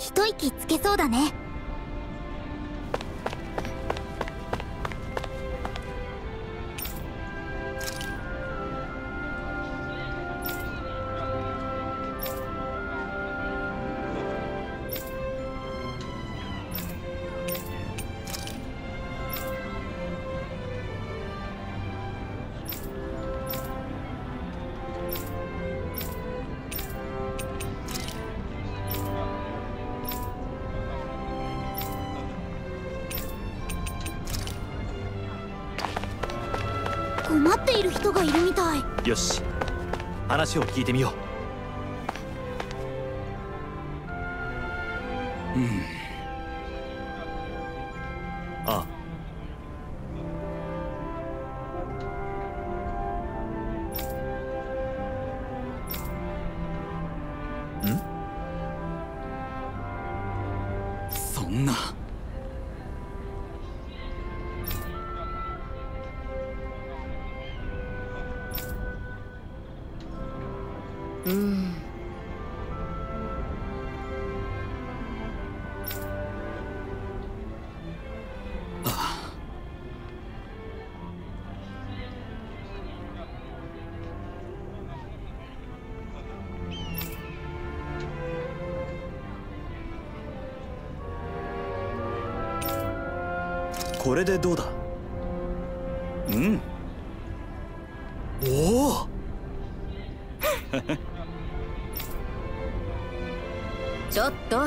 一息つけそうだね。話を聞いてみよう。これでどうだ？うん。おお。ちょっと。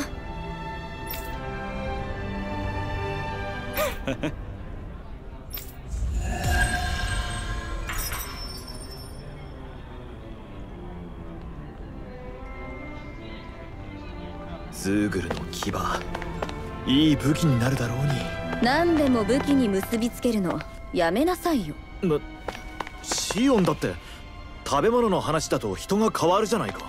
ズーグルの牙。いい武器になるだろうに何でも武器に結びつけるのやめなさいよ。シオンだって食べ物の話だと人が変わるじゃないか。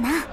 かな。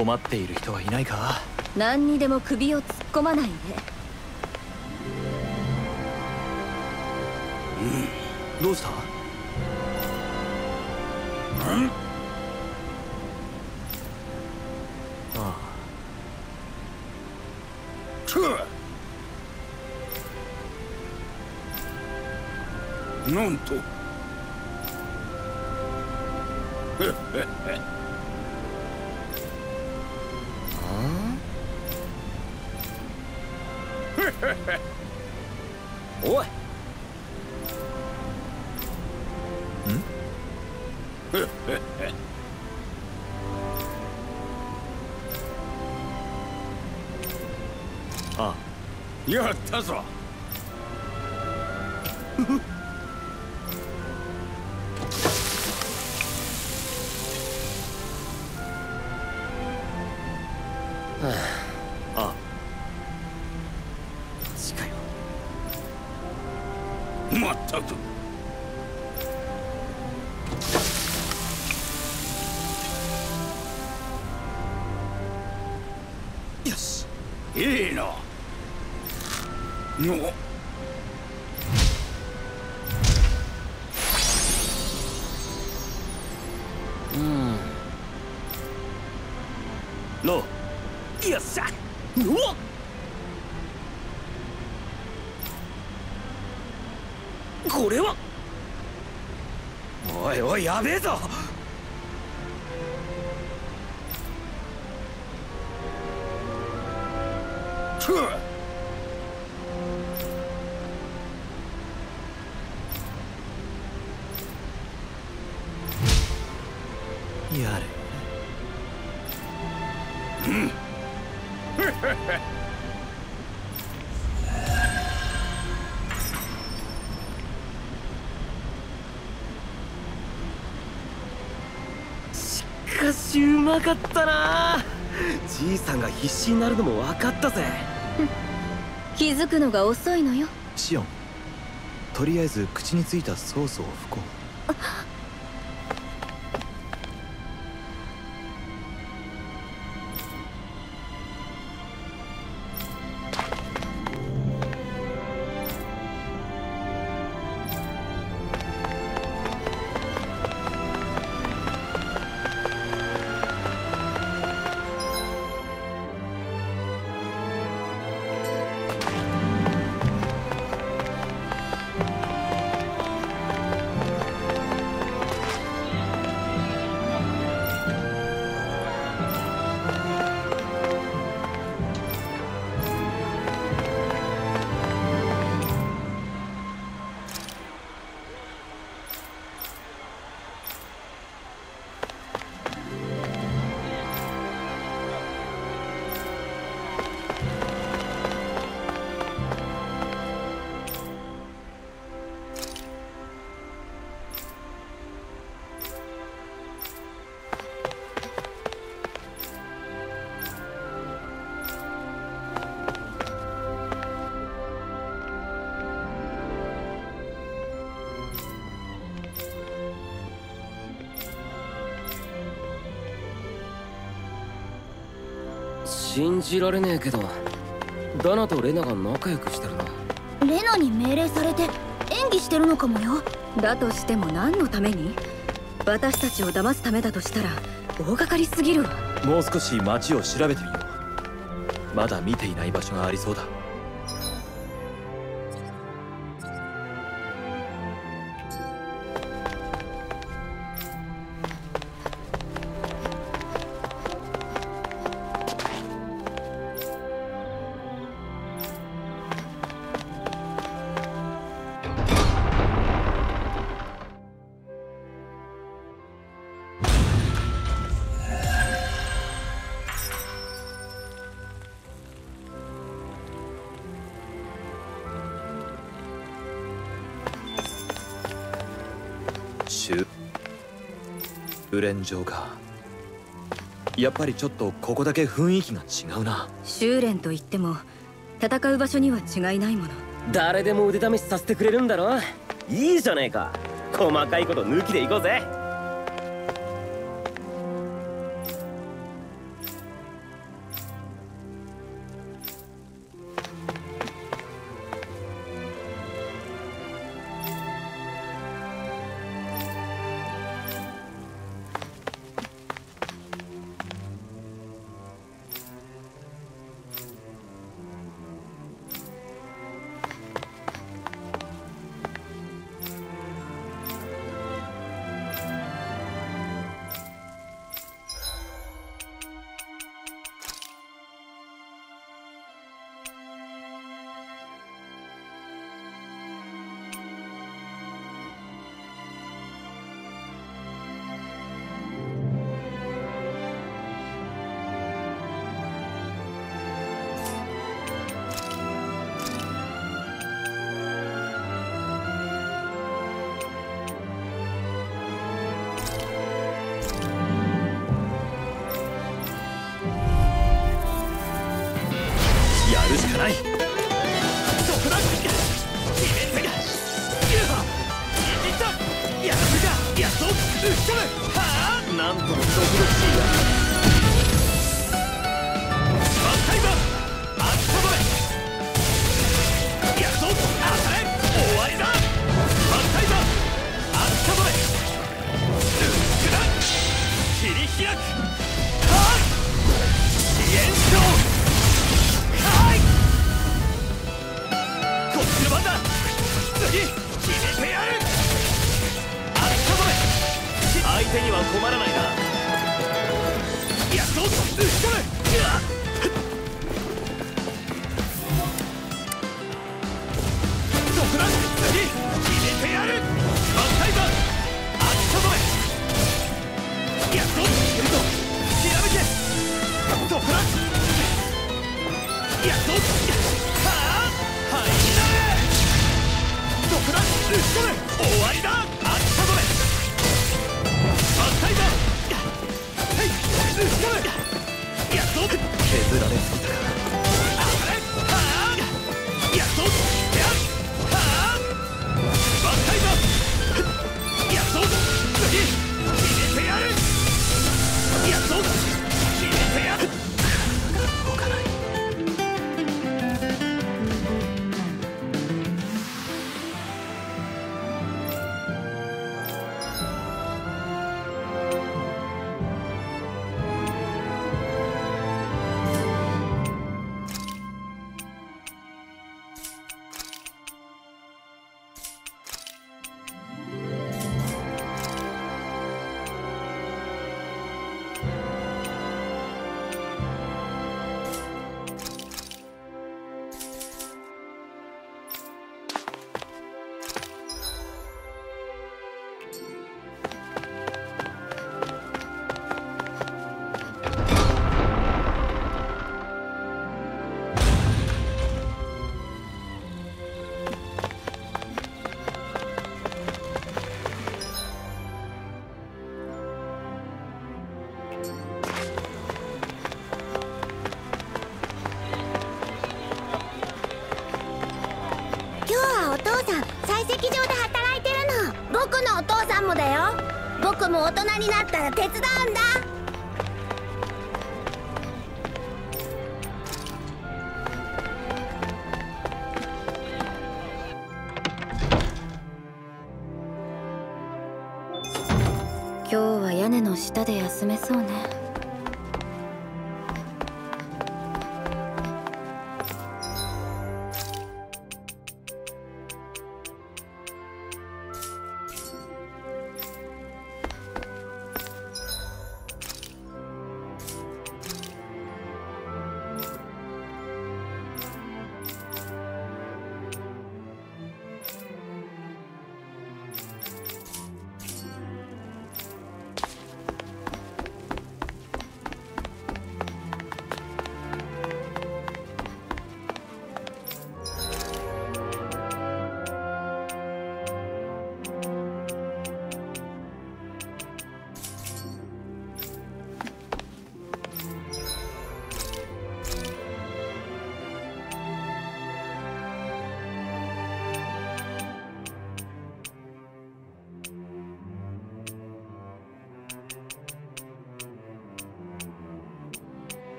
困っている人はいないか？何にでも首を突っ込まないで。どうした？あなんとおい。あやったぞ。やべえぞ。ふっやれ。しうまかったな。じいさんが必死になるのも分かったぜ。気づくのが遅いのよ。シオンとりあえず口についたソースを拭こう信じられねえけどダナとレナが仲良くしてるな。レナに命令されて演技してるのかもよ。だとしても何のために？私たちを騙すためだとしたら大掛かりすぎるわ。もう少し街を調べてみよう。まだ見ていない場所がありそうだかやっぱりちょっとここだけ雰囲気が違うな。修練といっても戦う場所には違いないもの。誰でも腕試しさせてくれるんだろ？いいじゃねえか。細かいこと抜きでいこうぜも大人になったら手伝うんだ。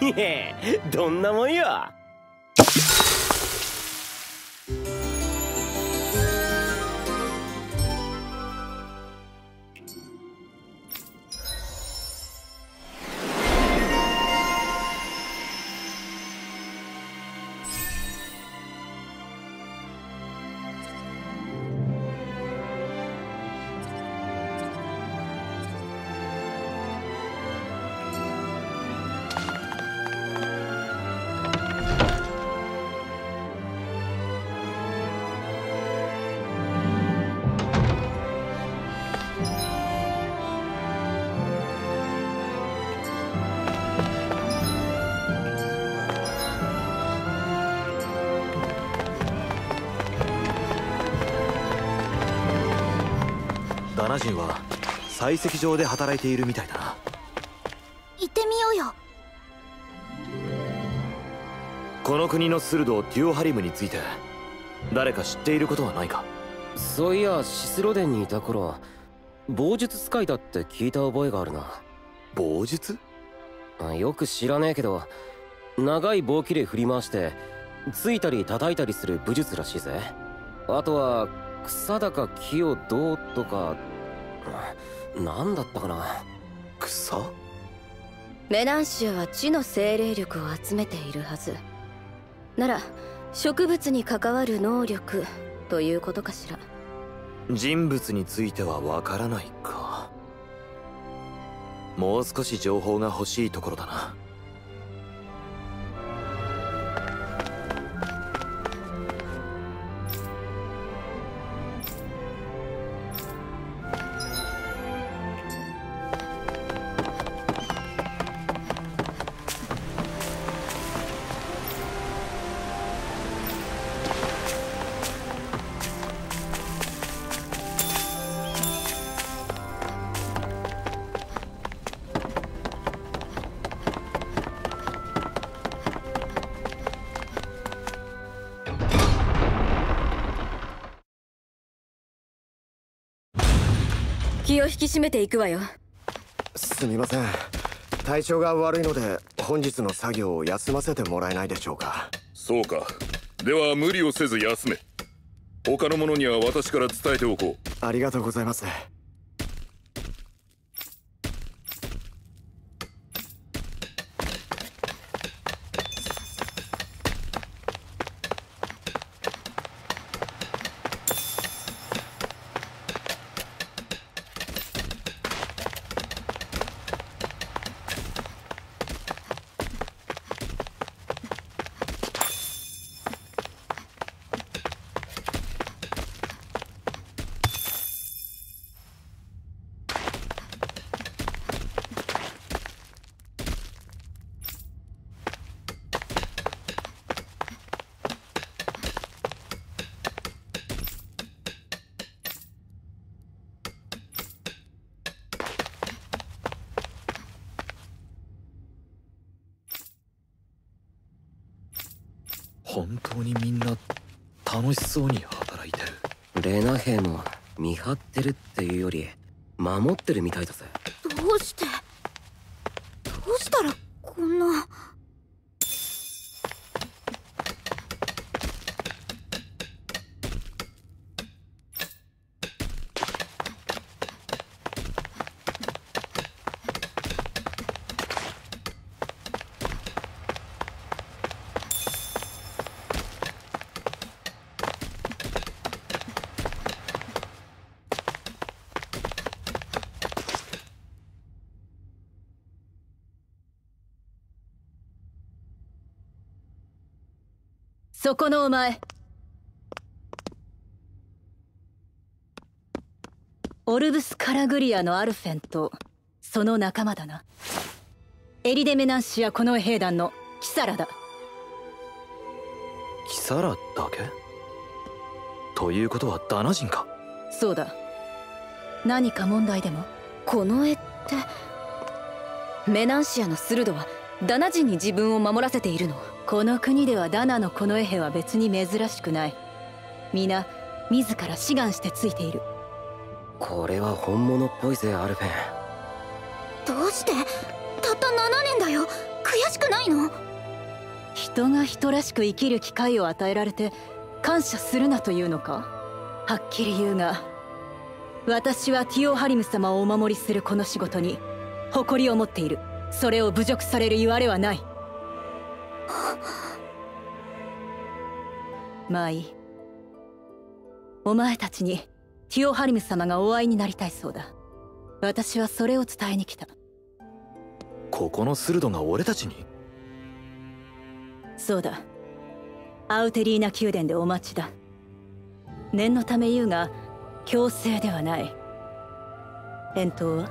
いえどんなもんよ。ダナ人は採石場で働いているみたいだな。行ってみようよ。この国のスルドデュオハリムについて誰か知っていることはないか？そういやシスロデンにいた頃棒術使いだって聞いた覚えがあるな。棒術？あよく知らねえけど長い棒切れ振り回してついたり叩いたりする武術らしいぜ。あとは草だか木をどうとか何だったかな？草メナンシアは地の精霊力を集めているはず。なら植物に関わる能力ということかしら。人物についてはわからないか。もう少し情報が欲しいところだな締めていくわよ。すみません。体調が悪いので本日の作業を休ませてもらえないでしょうか。そうか。では無理をせず休め。他の者には私から伝えておこう。ありがとうございます本当にみんな楽しそうに働いてる。レナ兵も見張ってるっていうより守ってるみたいだぜ。どうしてどうしたらこんなそこのお前。オルブス・カラグリアのアルフェンとその仲間だな。エリデメナンシアこの兵団のキサラだ。キサラだけ？ということはダナ人か？そうだ。何か問題でも？この絵ってメナンシアのスルドはダナ人に自分を守らせているの？この国ではダナのこの絵兵は別に珍しくない。皆自ら志願してついている。これは本物っぽいぜアルフェン。どうして？たった7年だよ。悔しくないの？人が人らしく生きる機会を与えられて感謝するなというのか？はっきり言うが私はティオハリム様をお守りするこの仕事に誇りを持っている。それを侮辱される言われはないまあいい。お前たちにティオハリム様がお会いになりたいそうだ。私はそれを伝えに来た。ここのスルドが俺たちに？そうだ。アウテリーナ宮殿でお待ちだ。念のため言うが強制ではない。返答は？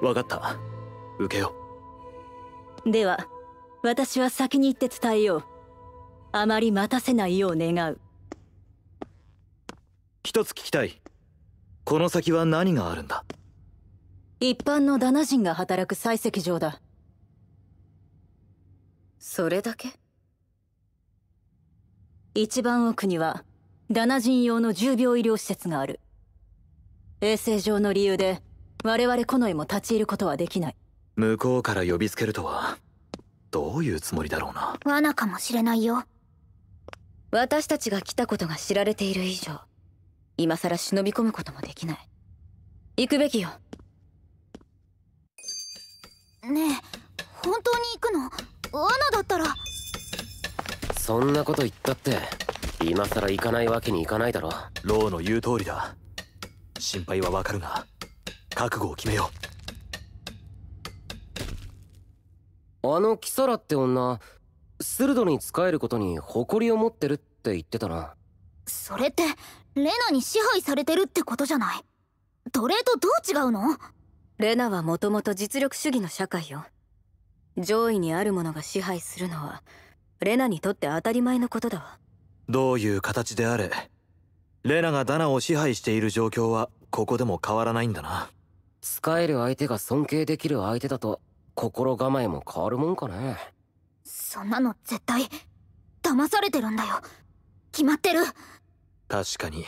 分かった。受けよでは私は先に行って伝えよう。あまり待たせないよう願う。一つ聞きたい。この先は何があるんだ？一般のダナ人が働く採石場だ。それだけ？一番奥にはダナ人用の重病医療施設がある。衛生上の理由で我々近衛も立ち入ることはできない。向こうから呼びつけるとはどういうつもりだろうな。罠かもしれないよ。私たちが来たことが知られている以上今さら忍び込むこともできない。行くべきよ。ねえ本当に行くの？罠だったら。そんなこと言ったって今さら行かないわけにいかないだろ。ローの言う通りだ。心配はわかるが覚悟を決めよあのキサラって女スルドに仕えることに誇りを持ってるって言ってたな。それってレナに支配されてるってことじゃない？奴隷とどう違うの？レナはもともと実力主義の社会よ。上位にあるものが支配するのはレナにとって当たり前のことだわ。うどういう形であれレナがダナを支配している状況はここでも変わらないんだな。使える相手が尊敬できる相手だと心構えも変わるもんかね。そんなの絶対騙されてるんだよ。決まってる。確かに。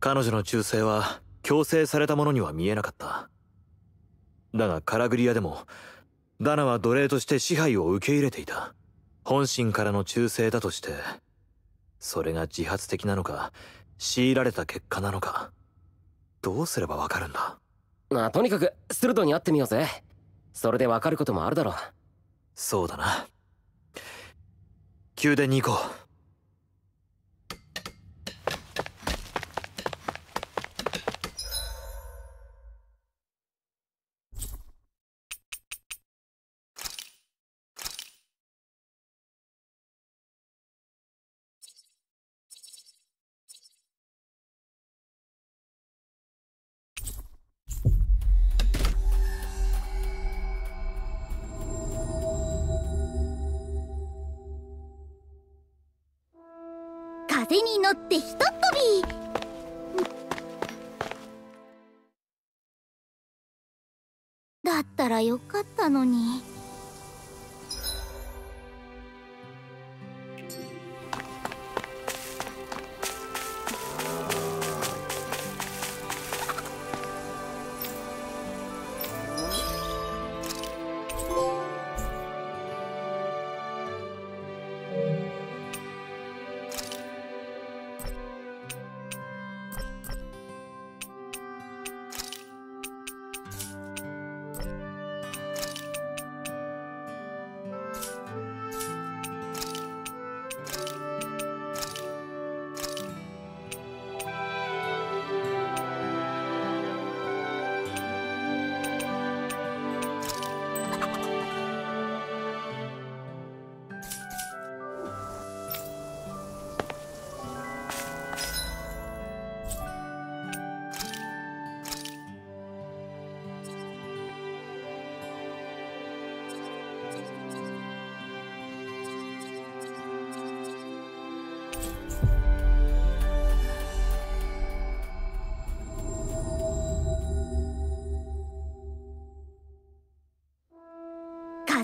彼女の忠誠は強制されたものには見えなかった。だがカラグリアでもダナは奴隷として支配を受け入れていた。本心からの忠誠だとしてそれが自発的なのか強いられた結果なのかどうすればわかるんだ？まあとにかくスルドに会ってみようぜそれでわかることもあるだろう。そうだな。宮殿に行こう。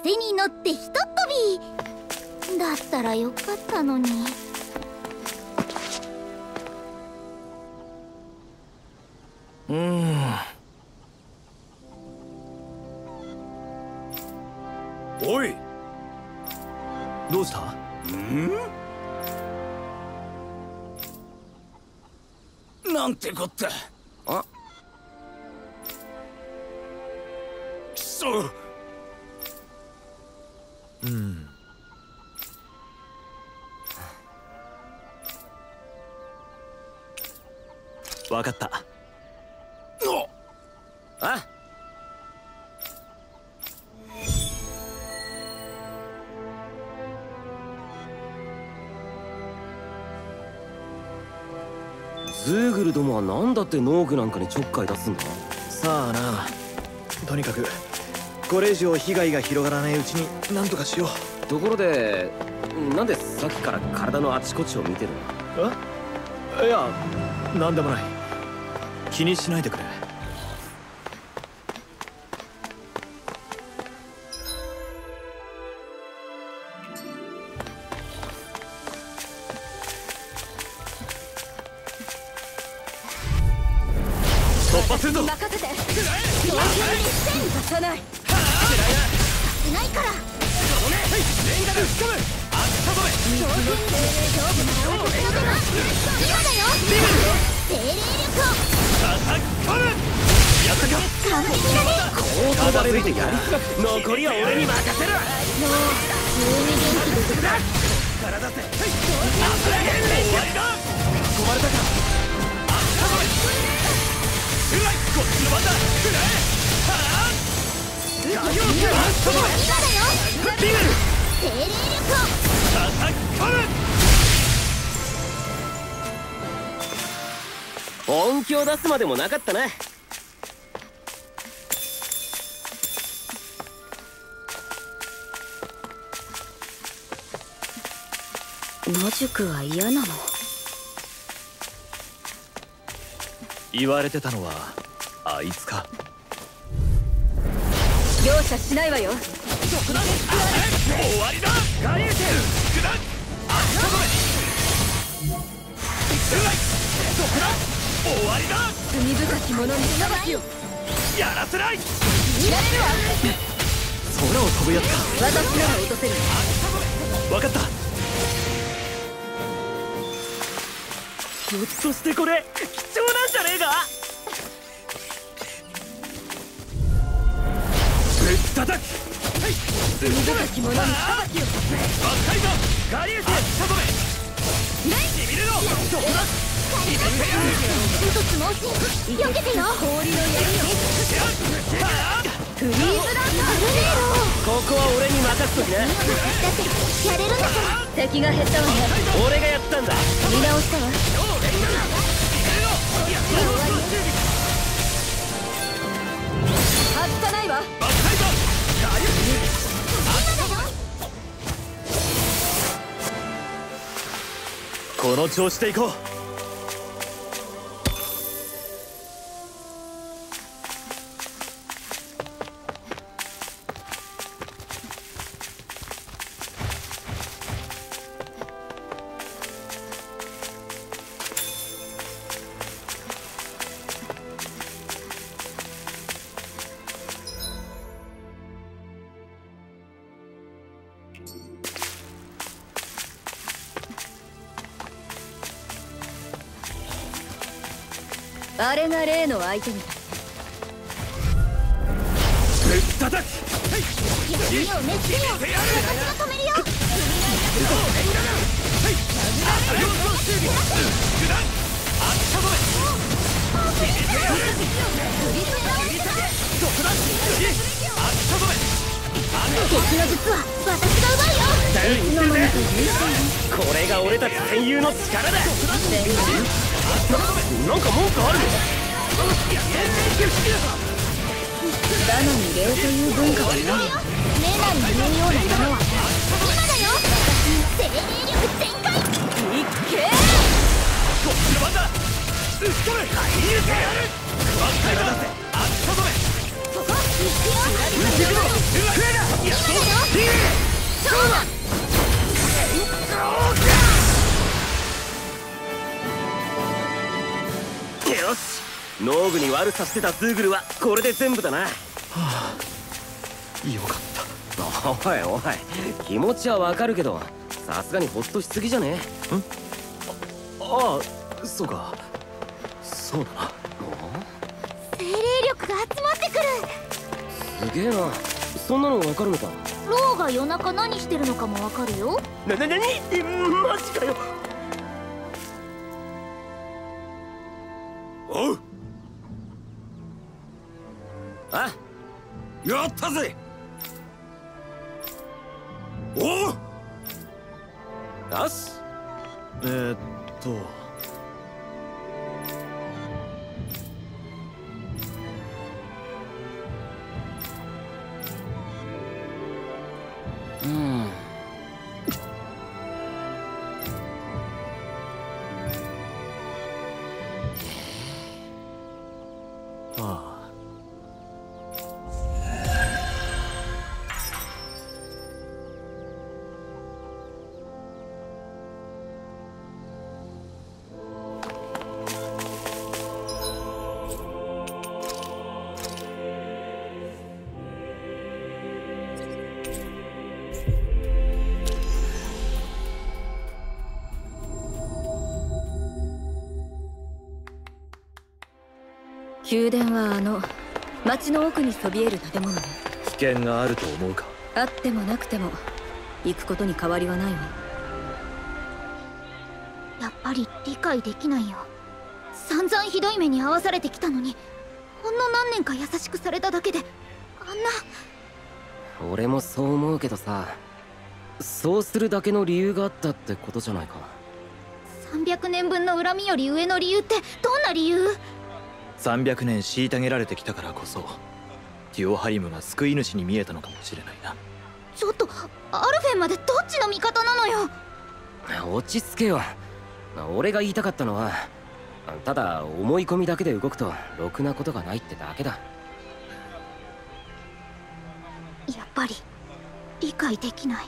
風に乗ってひとっ飛び。だったらよかったのに。ズーグルどもは何だって農具なんかにちょっかい出すんだ？さあな。とにかくこれ以上被害が広がらないうちに何とかしよところでなんでさっきから体のあちこちを見てるの？うえいや何でもない。気にしないでくれ言われてたのはあいつか。容赦しないわよ。終わりだ。ガリエテルくだあっとどめうわいそこだ終わりだ。罪深き者に裁きを。やらせない。見られるわ空を飛ぶやつか。私なら落とせる。分かったひょっとしてこれ貴重なんじゃねえか？ぶったたく罪深き者に裁きをバッタイだガリエテルとどめしびれろどこだ入れてやる一つ猛進避けてよ氷の槍をはあフリーズランドブレここは俺に任すときなロだってやれるんだから敵が減ったわね俺がやったんだ見直したわこの調子でいこう。あれが例の相手みたいぶったたく闇を熱せよ私が止めるよ敵の術は私が奪うよこれが俺たち戦友の力だなんか文句あるダナに礼という文化はないメナに言うようなものは今だよ私に精霊力全開いっけこっちの番だ打ち込め入れてやるバッタイだあっとめここ行くようわい。やそうそうだ農具に悪さしてたズーグルはこれで全部だな。よかった。おいおい。気持ちはわかるけどさすがにホッとしすぎじゃね？ああそうか。そうだな。精霊力が集まってくる。すげえな。そんなのわかるのか？ローが夜中何してるのかもわかるよ。なななに？えマジかよやったぜ。おおよし。えー、っと。町の奥にそびえる建物ね。危険があると思うか？あってもなくても行くことに変わりはないわ。ぱり理解できないよ。散々ひどい目に遭わされてきたのにほんの何年か優しくされただけであんな。俺もそう思うけどさそうするだけの理由があったってことじゃないか。300年分の恨みより上の理由ってどんな理由？300年虐げられてきたからこそデュオハリムが救い主に見えたのかもしれないな。ちょっとアルフェンまでどっちの味方なのよ。落ち着けよ。俺が言いたかったのはただ思い込みだけで動くとろくなことがないってだけだ。やっぱり理解できない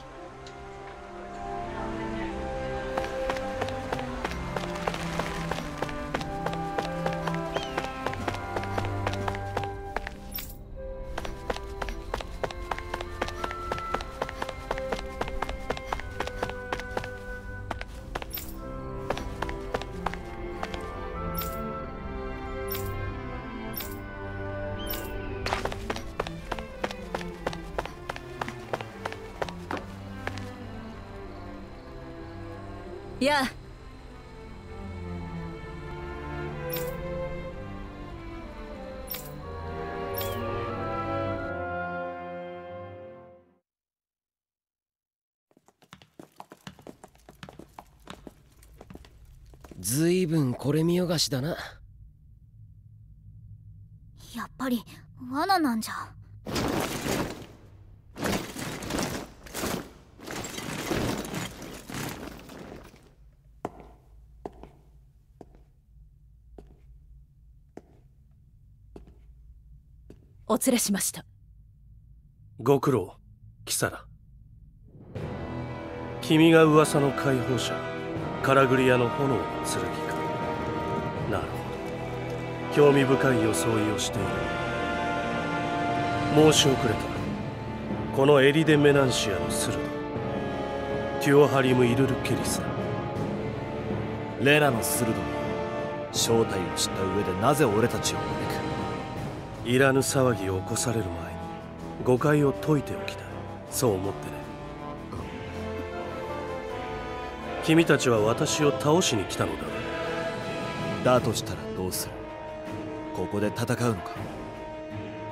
これ見よがしだな。やっぱり罠なんじゃ。お連れしました。ご苦労キサラ。君が噂の解放者カラグリアの炎の剣かなるほど。興味深い装いをしている。申し遅れた。このエリデ・メナンシアのスルドテュオハリム・イルル・ケリスだレナのスルド正体を知った上でなぜ俺たちを招く？いらぬ騒ぎを起こされる前に誤解を解いておきたい。そう思ってね。君たちは私を倒しに来たのだ。ろだとしたらどうする？ここで戦うのか？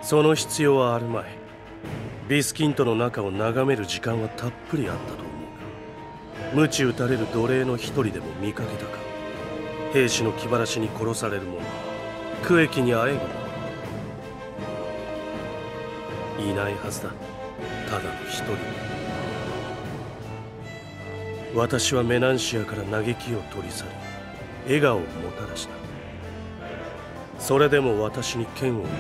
その必要はあるまい。ビスキントの中を眺める時間はたっぷりあったと思うが鞭打たれる奴隷の一人でも見かけたか？兵士の気晴らしに殺される者区域にあえぐ者？いないはずだ。ただの一人。私はメナンシアから嘆きを取り去り笑顔をもたらした。それでも私に剣を向ける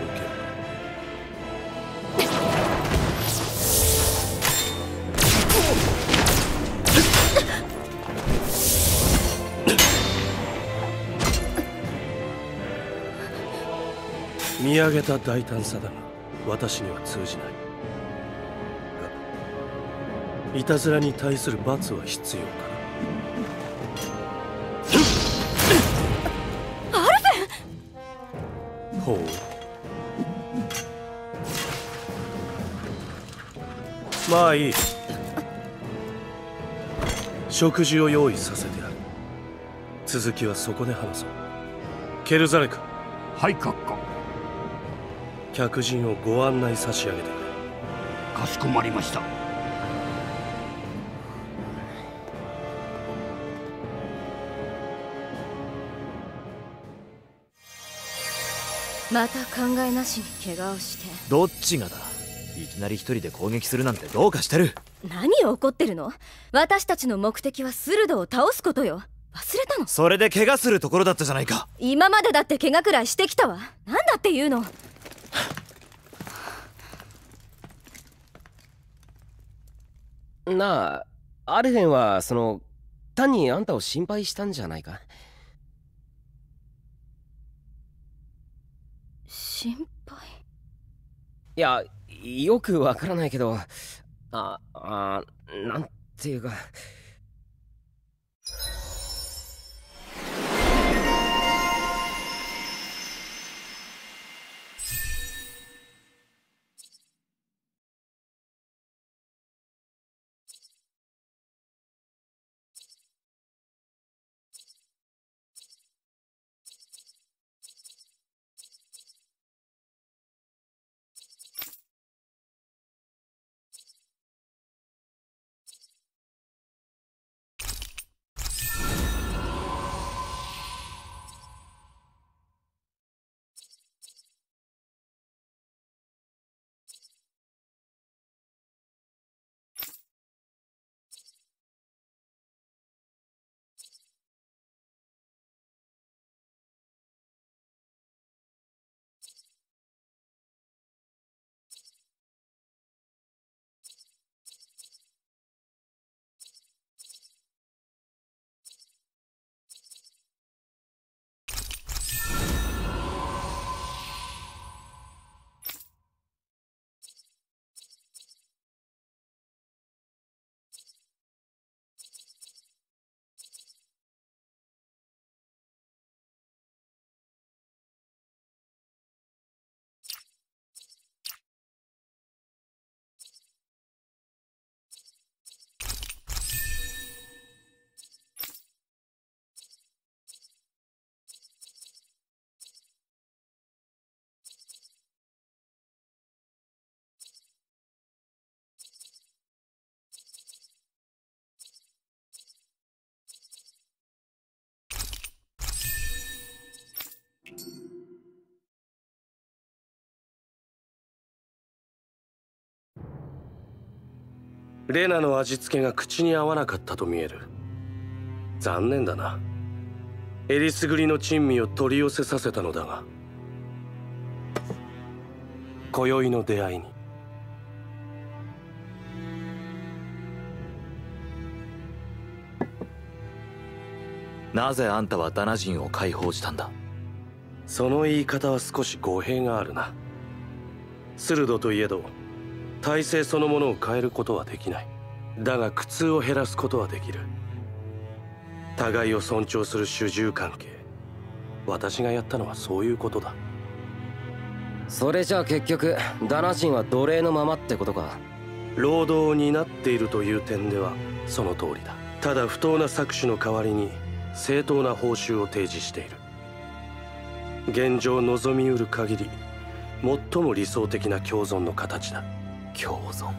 見上げた大胆さだが私には通じない。いたずらに対する罰は必要かほうまあいい。食事を用意させてやる。続きはそこで話そう。ケルザレク。はい閣下客人をご案内差し上げてくれ。かしこまりましたまた考えなしに怪我をして。どっちがだ？いきなり一人で攻撃するなんてどうかしてる。何を怒ってるの？私たちの目的はスルドを倒すことよ。忘れたの？それで怪我するところだったじゃないか。今までだって怪我くらいしてきたわ。なんだっていうの？なあアルフェンはその単にあんたを心配したんじゃないか？心配。いやよくわからないけどああなんていうかレナの味付けが口に合わなかったと見える。残念だな。えりすぐりの珍味を取り寄せさせたのだが。今宵の出会いに。なぜあんたはダナ人を解放したんだ？その言い方は少し語弊があるな。鋭といえど体制そのものを変えることはできない。だが苦痛を減らすことはできる。互いを尊重する主従関係。私がやったのはそういうことだ。それじゃあ結局ダナ人は奴隷のままってことか。労働を担っているという点ではその通りだ。ただ不当な搾取の代わりに正当な報酬を提示している。現状望みうる限り最も理想的な共存の形だ共存。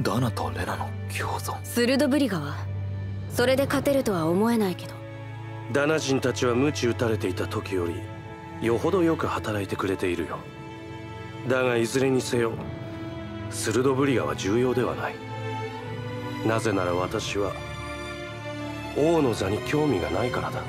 ダナとレナの共存。スルドブリガはそれで勝てるとは思えないけど。ダナ人たちは鞭打たれていた時よりよほどよく働いてくれているよ。だがいずれにせよスルドブリガは重要ではない。なぜなら私は王の座に興味がないからだ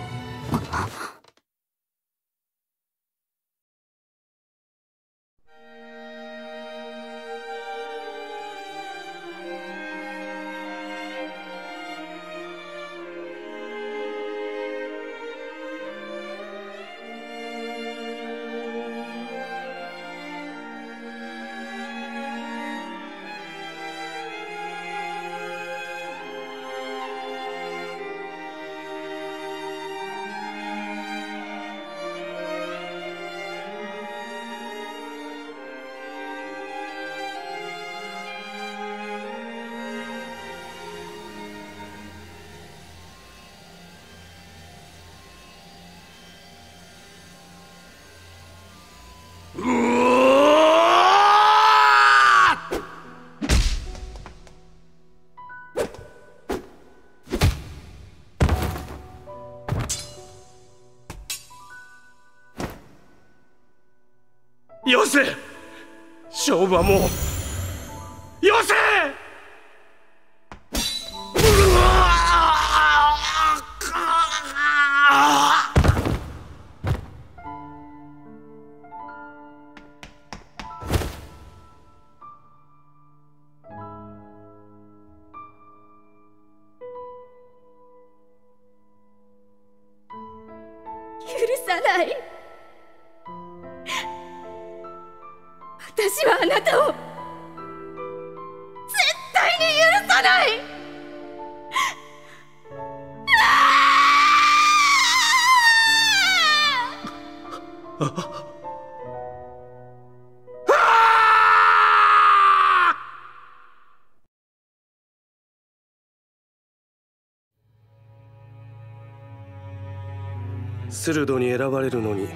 鋭に選ばれるのに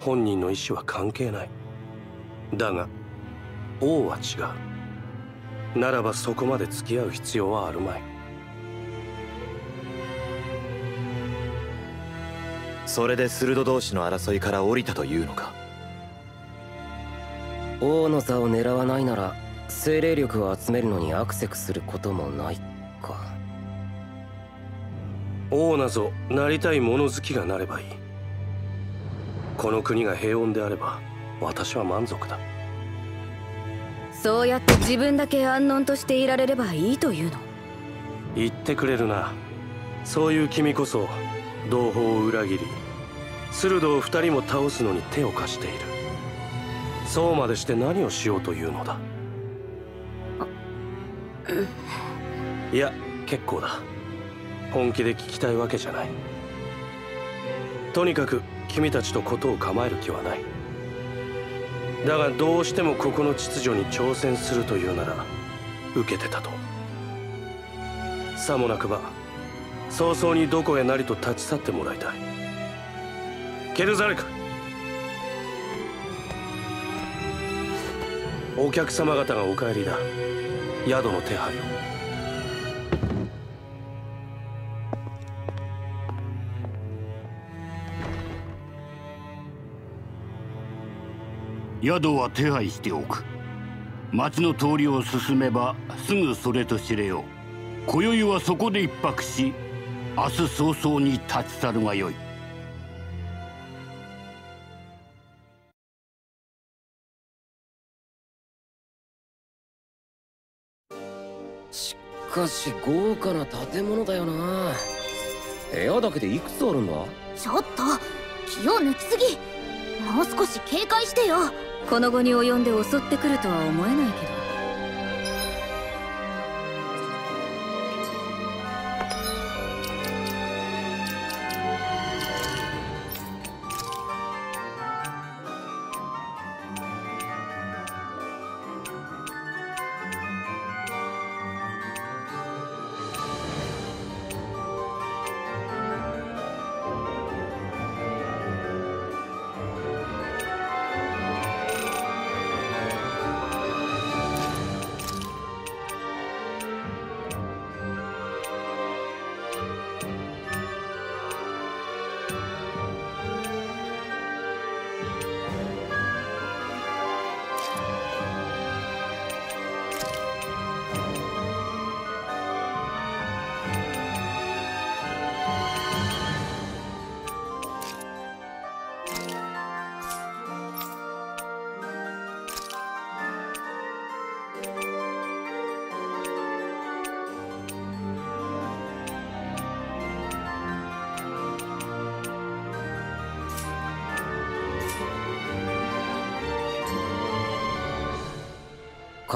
本人の意思は関係ない。だが王は違う。ならばそこまで付き合う必要はあるまい。それで鋭同士の争いから降りたというのか？王の座を狙わないなら精霊力を集めるのにアクセクすることもないか王なぞなりたい物好きがなればいい。この国が平穏であれば私は満足だ。そうやって自分だけ安穏としていられればいいというの。言ってくれるな。そういう君こそ同胞を裏切り鋭を二人も倒すのに手を貸している。そうまでして何をしようというのだ。いや結構だ本気で聞きたいわけじゃない。とにかく君たちと事を構える気はない。だがどうしてもここの秩序に挑戦するというなら受けてたと。さもなくば早々にどこへなりと立ち去ってもらいたい。ケルザレク。お客様方がお帰りだ。宿の手配を。宿は手配しておく。町の通りを進めばすぐそれと知れよ今宵はそこで一泊し明日早々に立ち去るがよい。しかし豪華な建物だよな。部屋だけでいくつあるんだ？ちょっと気を抜きすぎ。もう少し警戒してよこの後に及んで襲ってくるとは思えないけど。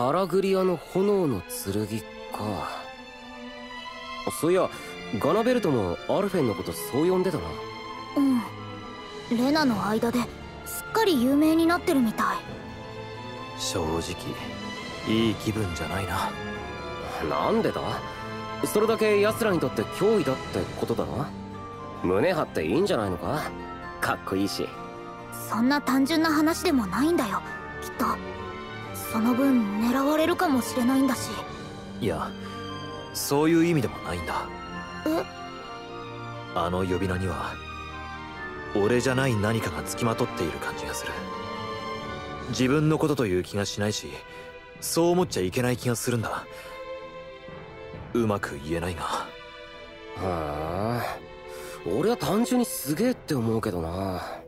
カラグリアの炎の剣か。そういやガナベルトもアルフェンのことそう呼んでたな。うん。レナの間ですっかり有名になってるみたい。正直いい気分じゃないな。なんでだ？それだけ奴らにとって脅威だってことだな。胸張っていいんじゃないのか？かっこいいし。そんな単純な話でもないんだよきっとその分狙われるかもしれないんだし。いやそういう意味でもないんだ。え？あの呼び名には俺じゃない何かがつきまとっている感じがする。自分のことという気がしないしそう思っちゃいけない気がするんだ。うまく言えないが。はあ。俺は単純にすげえって思うけどな